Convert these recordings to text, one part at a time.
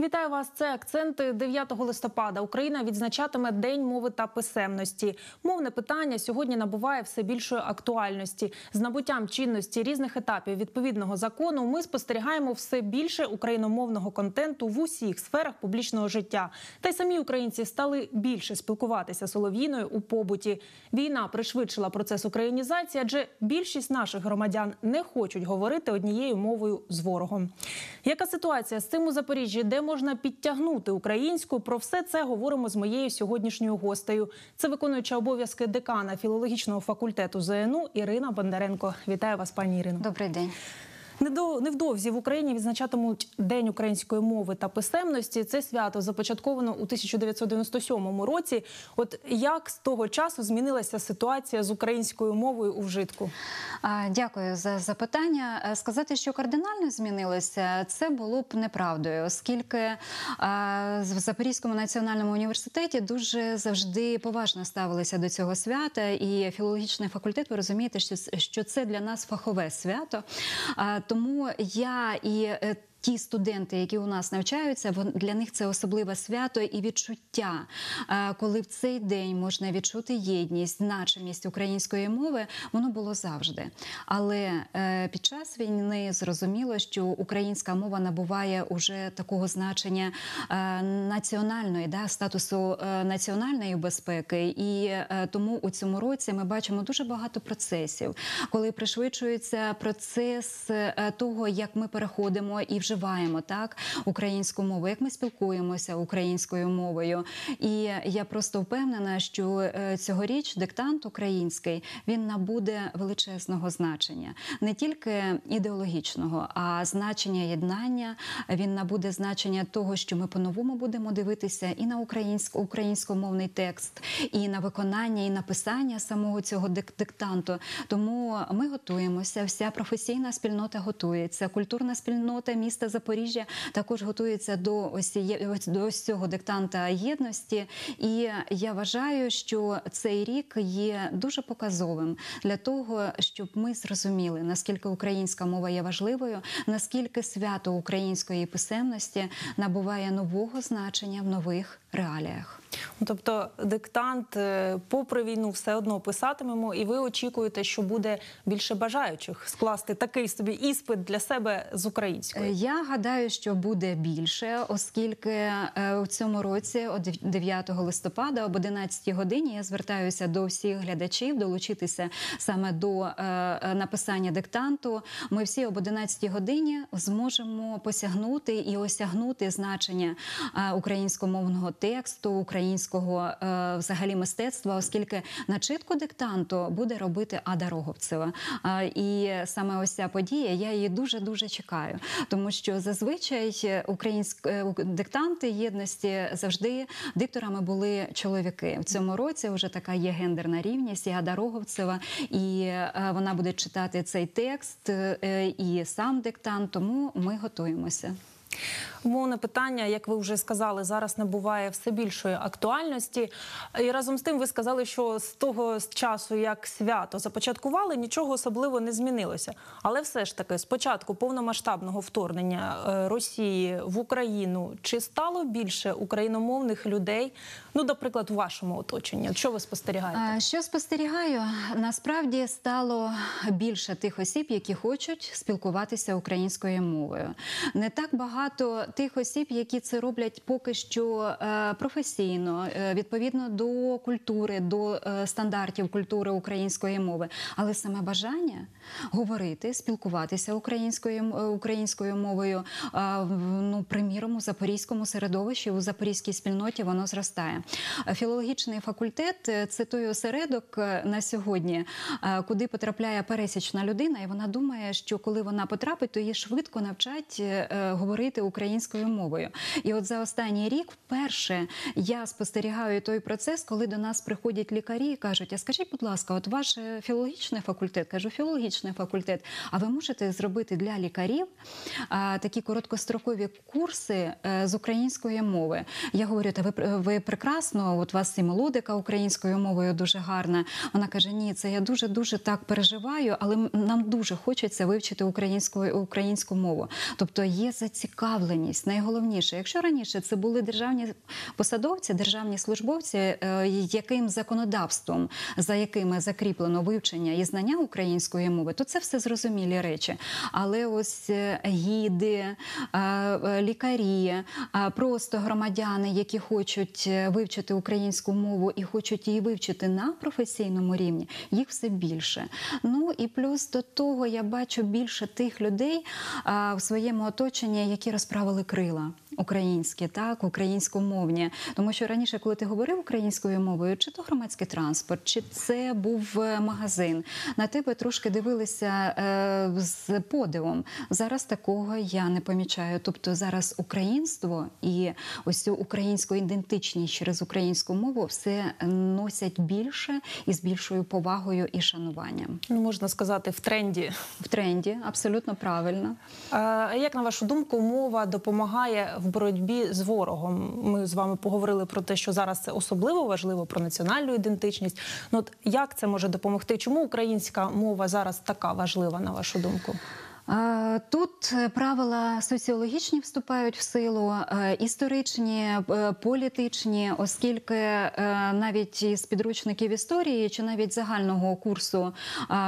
Вітаю вас. Це акценти 9 листопада. Україна відзначатиме День мови та писемності. Мовне питання сьогодні набуває все більшої актуальності. З набуттям чинності різних етапів відповідного закону ми спостерігаємо все більше україномовного контенту в усіх сферах публічного життя. Та й самі українці стали більше спілкуватися солов'їною у побуті. Війна пришвидшила процес українізації, адже більшість наших громадян не хочуть говорити однією мовою з ворогом. Яка ситуація з цим у Запоріжжі? Де можна підтягнути українську? Про все це говоримо з моєю сьогоднішньою гостею. Це виконуюча обов'язки декана філологічного факультету ЗНУ Ірина Бондаренко. Вітаю вас, пані Ірино. Добрий день. Невдовзі в Україні відзначатимуть День української мови та писемності. Це свято започатковано у 1997 році. От як з того часу змінилася ситуація з українською мовою у вжитку? Дякую за запитання. Е, Сказати, що кардинально змінилося, це було б неправдою, оскільки а, в Запорізькому національному університеті дуже завжди поважно ставилися до цього свята. І філологічний факультет, ви розумієте, що це для нас фахове свято. Тому я і е, Ті студенти, які у нас навчаються, для них це особливе свято і відчуття, коли в цей день можна відчути єдність, значимість української мови, воно було завжди. Але е, під час війни зрозуміло, що українська мова набуває уже такого значення е, національної, да, статусу е, національної безпеки. І тому у цьому році ми бачимо дуже багато процесів, коли пришвидшується процес того, як ми переходимо і вживаємо так українську мову, як ми спілкуємося українською мовою. І я просто впевнена, що е, цьогоріч диктант український він набуде величезного значення, не тільки ідеологічного, а значення єднання. Він набуде значення того, що ми по-новому будемо дивитися і на українсько українськомовний текст, і на виконання, і написання самого цього дик- диктанту. Тому ми готуємося. Вся професійна спільнота готується. Культурна спільнота міста Запоріжжя також готується до ось до ось цього диктанта єдності. І я вважаю, що цей рік є дуже показовим для того, щоб ми зрозуміли наскільки українська мова є важливою, наскільки свято української писемності набуває нового значення в нових реаліях. Ну, Тобто диктант, е, попри війну, все одно писатимемо, і ви очікуєте, що буде більше бажаючих скласти такий собі іспит для себе з Е, українською. Я гадаю, що буде більше, оскільки е, у цьому році, о дев- 9 листопада, об 11 годині, я звертаюся до всіх глядачів долучитися саме до е, е, написання диктанту. Ми всі об 11 годині зможемо посягнути і осягнути значення е, українськомовного тексту, українського е, взагалі мистецтва, оскільки начитку диктанту буде робити Ада Роговцева. І саме ось ця подія, я її дуже дуже чекаю, тому що зазвичай українські диктанти єдності завжди дикторами були чоловіки. В цьому році вже така є гендерна рівність. І Ада Роговцева, і е, вона буде читати цей текст е, і сам диктант. Тому ми готуємося. Мовне питання, як ви вже сказали, зараз набуває все більшої актуальності. І разом з тим ви сказали, що з того часу, як свято започаткували, нічого особливо не змінилося. Але все ж таки, з початку повномасштабного вторгнення е, Росії в Україну, чи стало більше україномовних людей? Ну, наприклад, у вашому оточенні? Що ви спостерігаєте? Що спостерігаю? Насправді стало більше тих осіб, які хочуть спілкуватися українською мовою. Не так багато тих осіб, які це роблять поки що е, професійно, е, відповідно до культури, до е, стандартів культури української мови, але саме бажання говорити, спілкуватися українською українською мовою, ну приміром у запорізькому середовищі, у запорізькій спільноті воно зростає. Філологічний факультет це той осередок на сьогодні, куди потрапляє пересічна людина, і вона думає, що коли вона потрапить, то її швидко навчать говорити українською мовою. І от за останній рік вперше я спостерігаю той процес, коли до нас приходять лікарі і кажуть: а скажіть, будь ласка, от ваш е, філологічний факультет, кажу, філологічний факультет, а ви можете зробити для лікарів а, такі короткострокові курси е, з української мови? Я говорю, та ви, ви прекрасно, от у вас і мелодика українською мовою дуже гарна. Вона каже: Ні, це я дуже дуже так переживаю, але нам дуже хочеться вивчити українську українську мову. Тобто є зацікавленість відповідальність. Найголовніше, якщо раніше це були державні посадовці, державні службовці, е, яким законодавством, за якими закріплено вивчення і знання української мови, то це все зрозумілі речі. Але ось е, гіди, е, лікарі, просто громадяни, які хочуть вивчити українську мову і хочуть її вивчити на професійному рівні, їх все більше. Ну і плюс до того я бачу більше тих людей в своєму оточенні, які розправили крила. Українські, так, українськомовні, тому що раніше, коли ти говорив українською мовою, чи то громадський транспорт, чи це був е, магазин, на тебе трошки дивилися е, з подивом. Зараз такого я не помічаю. Тобто зараз українство і ось цю українську ідентичність через українську мову все носять більше і з більшою повагою і шануванням. Ну, можна сказати, в тренді. В тренді абсолютно правильно. А як на вашу думку, мова допомагає в боротьбі з ворогом? Ми з вами поговорили про те, що зараз це особливо важливо про національну ідентичність. Ну от як це може допомогти? Чому українська мова зараз така важлива, на вашу думку? Тут е, правила соціологічні вступають в силу, е, історичні, е, політичні, оскільки навіть із підручників історії чи навіть загального курсу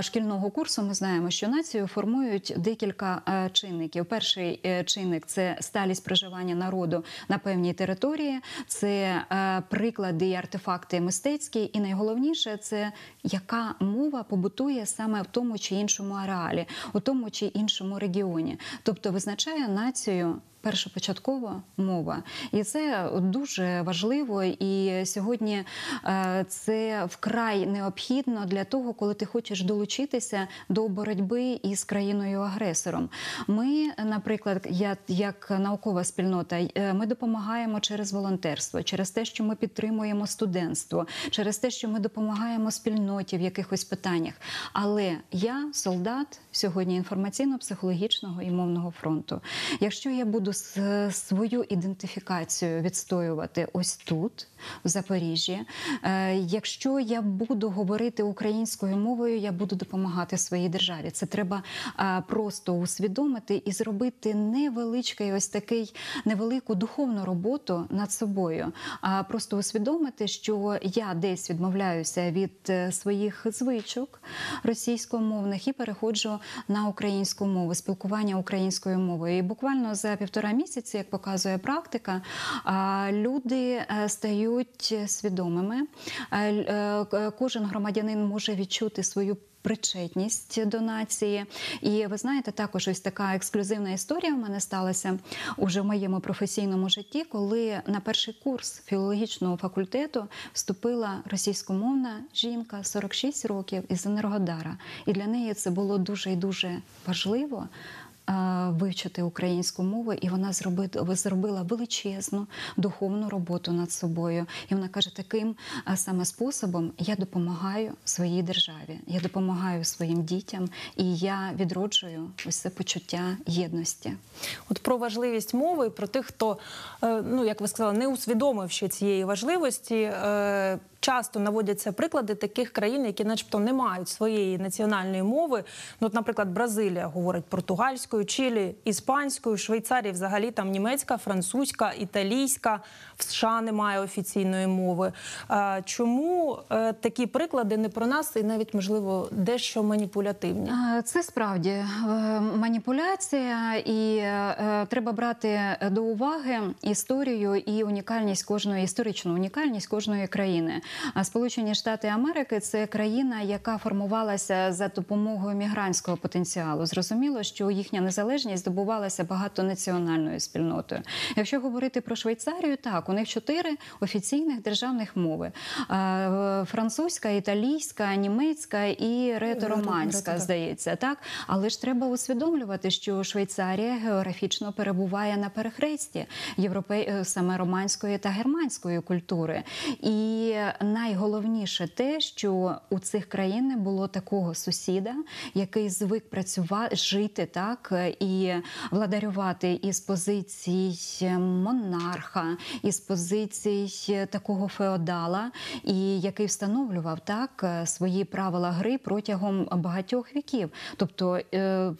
шкільного курсу ми знаємо, що націю формують декілька чинників. Перший чинник це сталість проживання народу на певній території, це приклади і артефакти мистецькі, і найголовніше це яка мова побутує саме в тому чи іншому ареалі, у тому чи іншому регіоні, тобто визначає націю. Першопочаткова мова, і це дуже важливо. І сьогодні е, це вкрай необхідно для того, коли ти хочеш долучитися до боротьби із країною-агресором. Ми, наприклад, як наукова спільнота, е, ми допомагаємо через волонтерство, через те, що ми підтримуємо студентство, через те, що ми допомагаємо спільноті в якихось питаннях. Але я солдат сьогодні інформаційно-психологічного і мовного фронту. Якщо я буду с- свою ідентифікацію відстоювати ось тут, в Запоріжжі, е, якщо я буду говорити українською мовою, я буду допомагати своїй державі. Це треба е, просто усвідомити і зробити невеличкий ось такий невелику духовну роботу над собою, а просто усвідомити, що я десь відмовляюся від е, своїх звичок російськомовних і переходжу на українську мову, спілкування українською мовою. І буквально за півтора місяці, як показує практика, люди е, стають свідомими. Е, е, Кожен громадянин може відчути свою. Причетність до нації, і ви знаєте, також ось така ексклюзивна історія в мене сталася уже в моєму професійному житті, коли на перший курс філологічного факультету вступила російськомовна жінка 46 років із Енергодара. І для неї це було дуже і дуже важливо. Е, Вивчити українську мову, і вона зробила, величезну духовну роботу над собою. І вона каже: таким саме способом я допомагаю своїй державі, я допомагаю своїм дітям, і я відроджую ось це почуття єдності. От про важливість мови, про тих, хто, е, ну як ви сказали, не усвідомив ще цієї важливості. Часто наводяться приклади таких країн, які, начебто, не мають своєї національної мови. Ну, от, наприклад, Бразилія говорить португальською, Чилі іспанською, Швейцарія взагалі там німецька, французька, італійська. В США немає офіційної мови. Чому е, такі приклади не про нас і навіть можливо дещо маніпулятивні? Це справді е, маніпуляція, і е, треба брати до уваги історію і унікальність кожної історичну унікальність кожної країни. А Сполучені Штати Америки це країна, яка формувалася за допомогою мігрантського потенціалу. Зрозуміло, що їхня незалежність здобувалася багатонаціональною спільнотою. Якщо говорити про Швейцарію, так у них чотири офіційних державних мови: французька, італійська, німецька і ретороманська, здається, так. Але ж треба усвідомлювати, що Швейцарія географічно перебуває на перехресті європей... е, саме романської та германської культури. І найголовніше те, що у цих країн не було такого сусіда, який звик працювати, жити так і владарювати із позицій монарха, із позицій такого феодала, і який встановлював так свої правила гри протягом багатьох віків. Тобто е,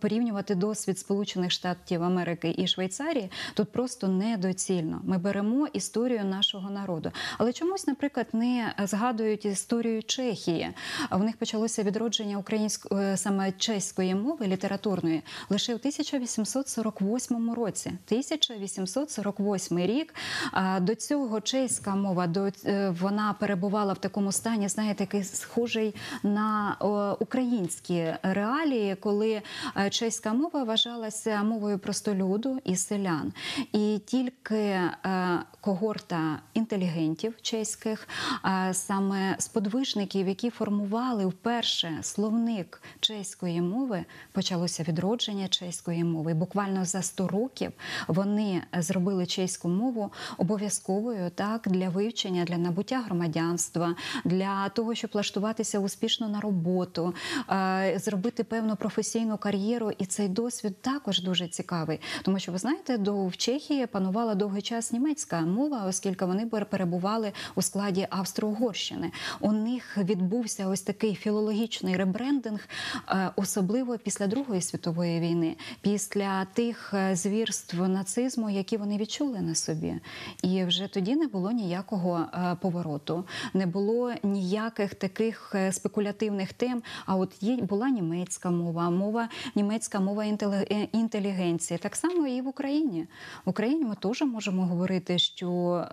порівнювати досвід Сполучених Штатів Америки і Швейцарії тут просто недоцільно. Ми беремо історію нашого народу. Але чомусь, наприклад, не згадують історію Чехії. В них почалося відродження української саме чеської мови літературної лише в 1848 році. 1848 рік. А До цього чеська мова до е, вона перебувала в такому стані, знаєте, який схожий на українські реалії, коли е, чеська мова вважалася мовою простолюду і селян. І тільки е, когорта інтелігентів чеських, е, саме сподвижників, які формували вперше словник чеської мови, почалося відродження чеської мови. Буквально за 100 років вони зробили чеську мову обов'язковою так для вивчення, для набуття громадянства, для того, щоб влаштуватися успішно на роботу, зробити певну професійну кар'єру. І цей досвід також дуже цікавий, тому що ви знаєте, до в Чехії панувала довгий час німецька мова, оскільки вони перебували у складі Австро-Угорщини. У них відбувся ось такий філологічний ребрендинг, е, особливо після Другої світової війни, після тих е, звірств нацизму, які вони відчули на собі. І вже тоді не було ніякого е, повороту, не було ніяких таких спекулятивних тем. А от є була німецька мова, мова німецька мова інтелігенції. Так само і в Україні. В Україні ми теж можемо говорити, що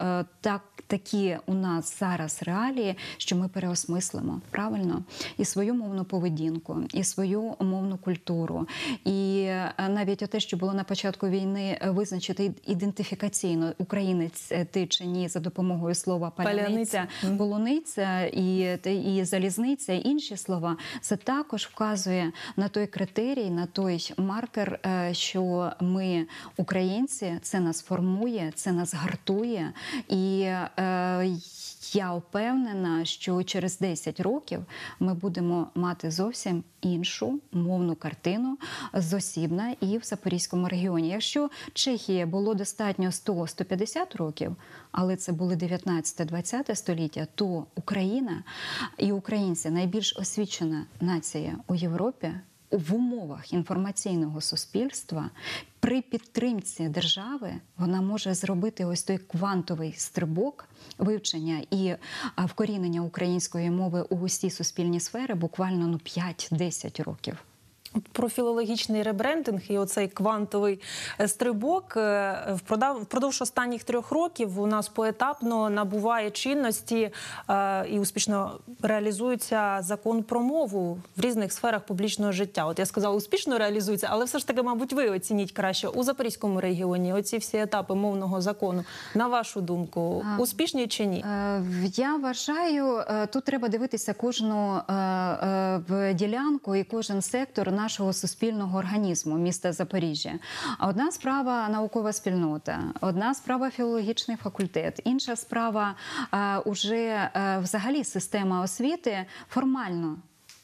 так такі у нас зараз реалії, що ми переосмислимо правильно і свою мовну поведінку, і свою мовну культуру, і е, навіть те, що було на початку війни, е, визначити ідентифікаційно українець е, ти чи ні за допомогою слова Паляниця. полуниця і, і залізниця, і інші слова. Це також вказує на той критерій, на той маркер, що ми українці, це нас формує, це нас гартує. І я впевнена, що через 10 років ми будемо мати зовсім іншу мовну картину зосібна і в Запорізькому регіоні. Якщо Чехія було достатньо 100-150 років, але це були 19-20 століття, то Україна і українці найбільш освічена нація у Європі. В умовах інформаційного суспільства при підтримці держави вона може зробити ось той квантовий стрибок вивчення і вкорінення української мови у усі суспільні сфери буквально ну 5-10 років. Про філологічний ребрендинг і оцей квантовий е, стрибок е, впродовж останніх трьох років у нас поетапно набуває чинності е, і успішно реалізується закон про мову в різних сферах публічного життя. От я сказала, успішно реалізується, але все ж таки, мабуть, ви оцініть краще у Запорізькому регіоні. Оці всі етапи мовного закону. На вашу думку, успішні чи ні? Я вважаю, тут треба дивитися кожну ділянку і кожен сектор нашого суспільного організму міста Запоріжжя. Одна справа наукова спільнота, одна справа філологічний факультет, інша справа е, уже е, взагалі система освіти формально.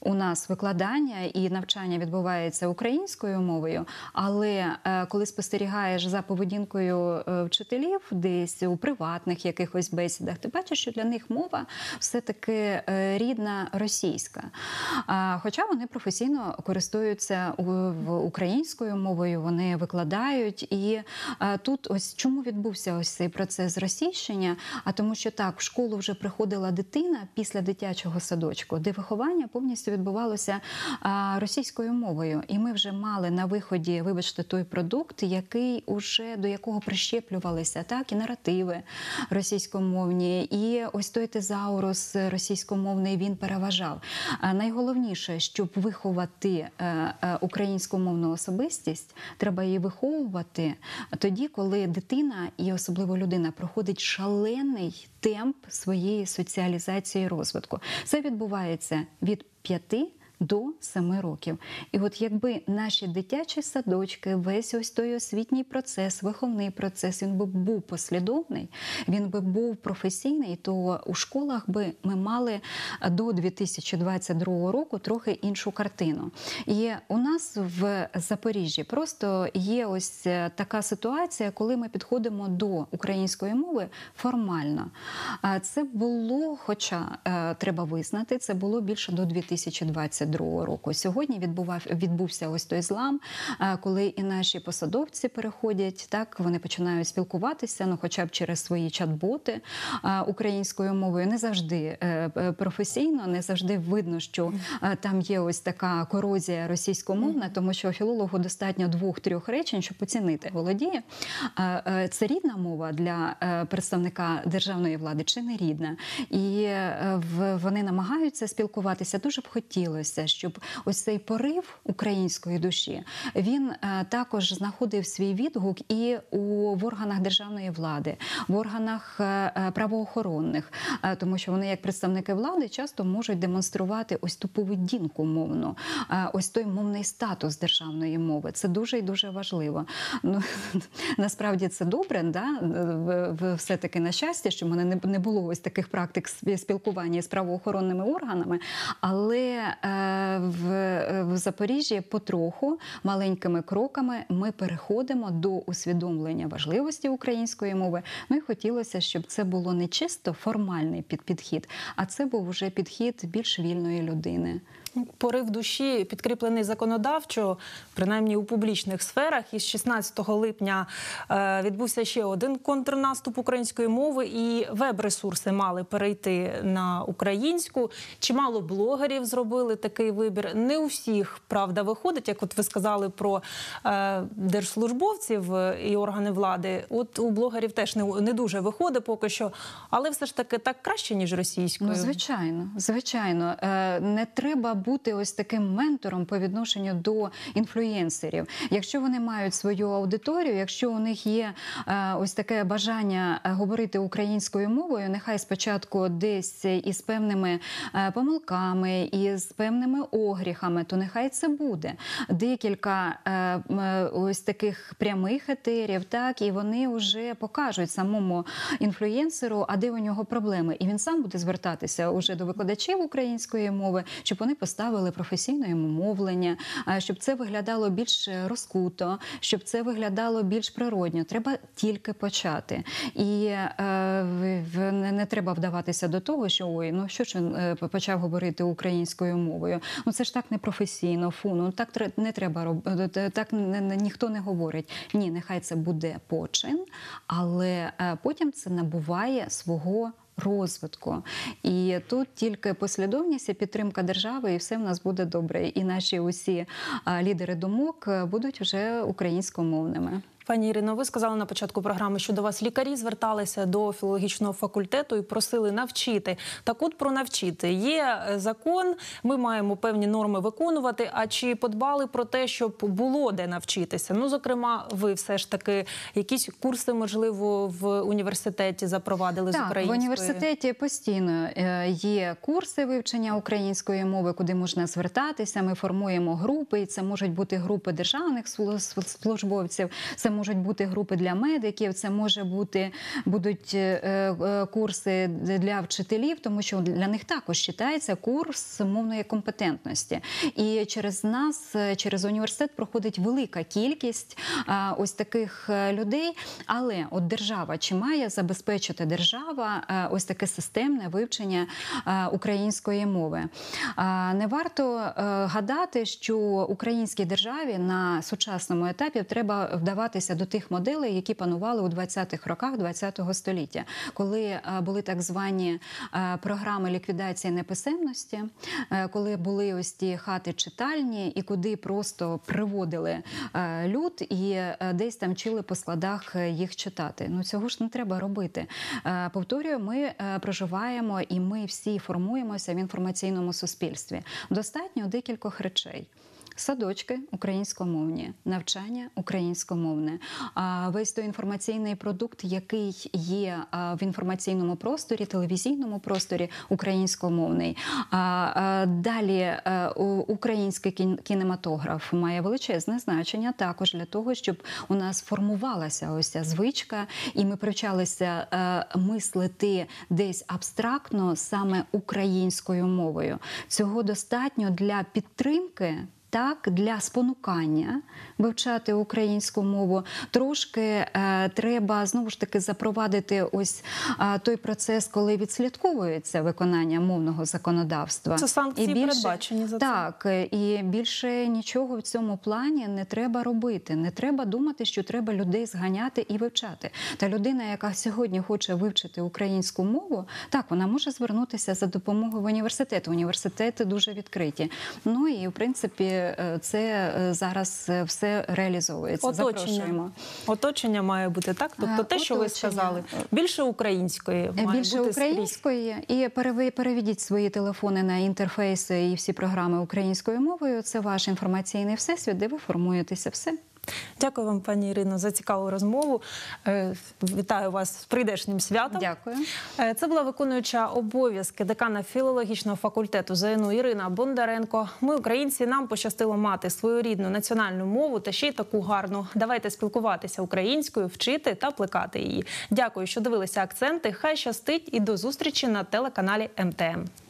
У нас викладання і навчання відбувається українською мовою, але е, коли спостерігаєш за поведінкою е, вчителів десь у приватних якихось бесідах, ти бачиш, що для них мова все-таки е, рідна російська. Хоча вони професійно користуються українською мовою, вони викладають. І тут ось чому відбувся ось цей процес російщення? А тому, що так, в школу вже приходила дитина після дитячого садочку, де виховання повністю відбувалося російською мовою. І ми вже мали на виході, вибачте, той продукт, який уже до якого прищеплювалися так і наративи російськомовні, і ось той тезаурус російськомовний він переважав. Найголовніше, щоб виховати е, е, українськомовну особистість, треба її виховувати тоді, коли дитина і особливо людина проходить шалений темп своєї соціалізації і розвитку. Це відбувається від п'яти до 7 років. І от якби наші дитячі садочки, весь ось той освітній процес, виховний процес, він би був послідовний, він би був професійний, то у школах би ми мали до 2022 року трохи іншу картину. І у нас в Запоріжжі просто є ось е, така ситуація, коли ми підходимо до української мови формально. Це було, хоча е, треба визнати, це було більше до 2022 року. Сьогодні відбував відбувся ось той злам, е, коли і наші посадовці переходять, так вони починають спілкуватися, ну хоча б через свої чат-боти е, українською мовою. Не завжди е, професійно, не завжди видно, що там є ось така корозія російськомовна, тому що філологу достатньо двох-трьох речень, щоб оцінити володіє. Це рідна мова для представника державної влади чи не рідна, і вони намагаються спілкуватися. Дуже б хотілося, щоб ось цей порив української душі він е, також знаходив свій відгук і у в органах державної влади, в органах е, е, правоохоронних, тому що вони, як представники влади, часто можуть демонструвати ось ту поведінку мовну, ось той мовний статус державної мови. Це дуже і дуже важливо. Ну насправді це добре, да? в- в- все-таки на щастя, що в мене не, було ось таких практик спілкування з правоохоронними органами. Але в, в Запоріжжі потроху маленькими кроками ми переходимо до усвідомлення важливості української мови. Ну і хотілося, щоб це було не чисто формальний під- підхід, а це був уже підхід більш вільної людини. Порив душі підкріплений законодавчо, принаймні у публічних сферах. І з 16 липня е, відбувся ще один контрнаступ української мови, і веб-ресурси мали перейти на українську. Чимало блогерів зробили такий вибір. Не у всіх правда виходить, як от ви сказали про е, держслужбовців і органи влади. От у блогерів теж не, дуже виходить поки що, але все ж таки так краще ніж російською. Ну, звичайно, звичайно, Е, не треба бути ось таким ментором по відношенню до інфлюєнсерів. Якщо вони мають свою аудиторію, якщо у них є е, ось таке бажання е, говорити українською мовою, нехай спочатку десь із певними е, помилками, і з певними огріхами, то нехай це буде. Декілька ось таких прямих етерів, так і вони вже покажуть самому інфлюєнсеру, а де у нього проблеми, і він сам буде звертатися уже до викладачів української мови, щоб вони поставили професійне йому мовлення, а, щоб це виглядало більш розкуто, щоб це виглядало більш природньо. Треба тільки почати. І е, не, треба вдаватися до того, що ой, ну що ж він е, почав говорити українською мовою. Ну це ж так не професійно. Фу, ну так не треба робити. Так ніхто не говорить. Ні, нехай це буде почин, але е, потім це набуває свого. Розвитку і тут тільки послідовність і підтримка держави, і все в нас буде добре. І наші усі лідери думок е, будуть вже українськомовними. Пані Ірино, ви сказали на початку програми, що до вас лікарі зверталися до філологічного факультету і просили навчити. Так, от про навчити є е, закон. Ми маємо певні норми виконувати. А чи подбали про те, щоб було де навчитися? Ну, зокрема, ви все ж таки якісь курси, можливо, в університеті запровадили з Так, в університеті постійно е, є курси вивчення української мови, куди можна звертатися. Ми формуємо групи, і це можуть бути групи державних службовців, це можуть бути групи для медиків, це може бути будуть е, е, курси для вчителів, тому що для них також читається курс мовної компетентності. І через нас, е, через університет, проходить велика кількість ось таких людей. Але от держава чи має забезпечити держава ось таке системне вивчення української мови? Не варто гадати, що українській державі на сучасному етапі треба вдаватися до тих моделей, які панували у 20-х роках 20-го століття, коли е, були так звані е, програми ліквідації неписемності, е, коли були ось ті хати читальні, і куди просто приводили люд і десь там вчили по складах їх читати. Ну цього ж не треба робити. Повторюю, ми проживаємо і ми всі формуємося в інформаційному суспільстві. Достатньо декількох речей. Садочки українськомовні, навчання українськомовне. А весь той інформаційний продукт, який є в інформаційному просторі, телевізійному просторі, українськомовний. Далі е, український кін- кінематограф має величезне значення також для того, щоб у нас формувалася ось ця звичка, і ми привчалися е, мислити десь абстрактно саме українською мовою. Цього достатньо для підтримки. Так, для спонукання вивчати українську мову трошки е, треба знову ж таки запровадити ось е, той процес, коли відслідковується виконання мовного законодавства. Це санкції передбачені за це? так, е, і більше нічого в цьому плані не треба робити. Не треба думати, що треба людей зганяти і вивчати. Та людина, яка сьогодні хоче вивчити українську мову, так вона може звернутися за допомогою в університет. Університети дуже відкриті. Ну і в принципі, це е, зараз е, все реалізовується. Запрошуємо. Оточення. Оточення має бути так. Тобто те, те, що ви сказали, більше української має Більше бути української і переведіть свої телефони на інтерфейси і всі програми українською мовою. Це ваш інформаційний всесвіт, де ви формуєтеся все. Дякую вам, пані Ірино, за цікаву розмову. Е, Вітаю вас з прийдешнім святом. Дякую. Е, Це була виконуюча обов'язки декана філологічного факультету ЗНУ Ірина Бондаренко. Ми, українці, нам пощастило мати свою рідну національну мову та ще й таку гарну. Давайте спілкуватися українською, вчити та плекати її. Дякую, що дивилися акценти. Хай щастить і до зустрічі на телеканалі МТМ.